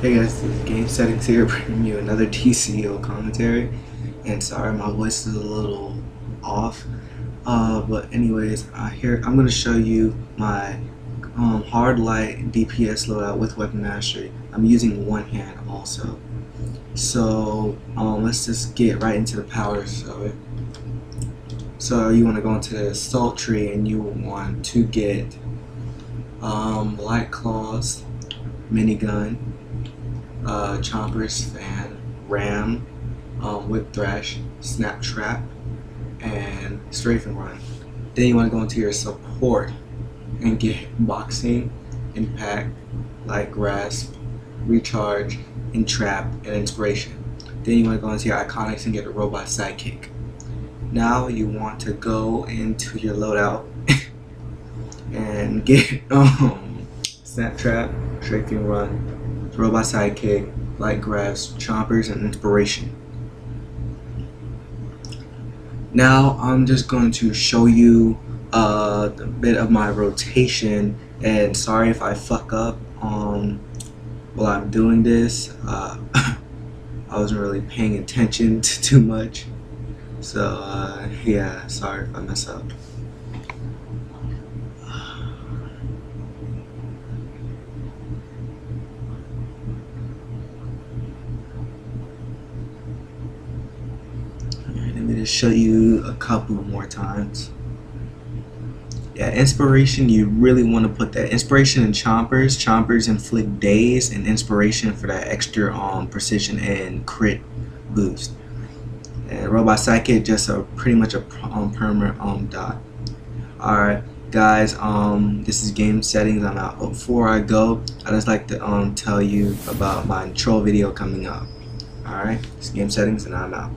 Hey guys, this is Game Settings here bringing you another DCUO commentary. And sorry, my voice is a little off. Uh, but anyways, uh, here I'm going to show you my um, hard light DPS loadout with weapon mastery. I'm using one hand also. So um, let's just get right into the powers of it. So you want to go into the assault tree and you want to get um, light claws, minigun, uh, Chompers, Fan, Ram, um, Whip Thrash, Snap Trap, and Strafe and Run. Then you want to go into your support and get Boxing, Impact, Light Grasp, Recharge, Entrap, and Inspiration. Then you want to go into your Iconics and get a Robot Sidekick. Now you want to go into your loadout and get um, Snap Trap, Strafe and Run, Robot Sidekick, Light Grasp, Chompers, and Inspiration. Now I'm just going to show you uh, a bit of my rotation and sorry if I fuck up um, while I'm doing this. Uh, I wasn't really paying attention to too much. So uh, yeah, sorry if I mess up. to show you a couple more times. Yeah, inspiration, you really want to put that. Inspiration in chompers. Chompers inflict daze and inspiration for that extra um, precision and crit boost. And Robot Sidekick, just a pretty much a um, permanent um, dot. Alright, guys, um, this is game settings. I'm out. Before I go, I just like to um, tell you about my troll video coming up. Alright, it's game settings and I'm out.